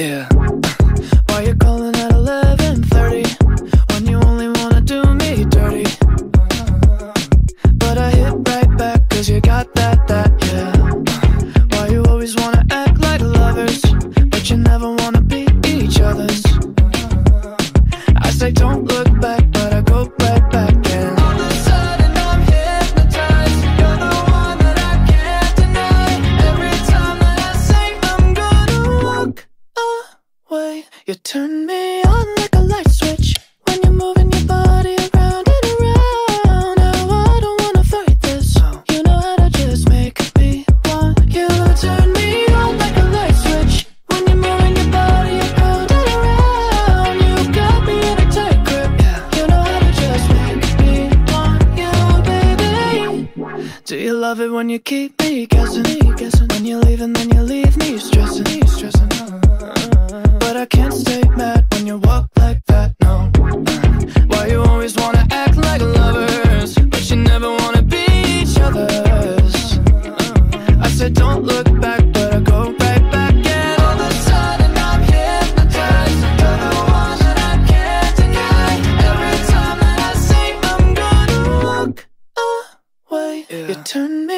Yeah. Why you calling at 11:30 when you only wanna do me dirty? But I hit right back 'cause you got that that yeah. Why you always wanna act like lovers but you never wanna be each other's? I say don't you turn me on like a light switch when you're moving your body around and around. Now I don't wanna fight this. You know how to just make me want you. Turn me on like a light switch when you're moving your body around and around. You got me in a tight grip. You know how to just make me want you, baby. Do you love it when you keep me guessing? When you leave and then you leave me stressing, said don't look back, but I go right back, and all of a sudden I'm hypnotized. You're the one that I can't deny. Every time that I say I'm gonna walk away, you turn me